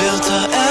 built a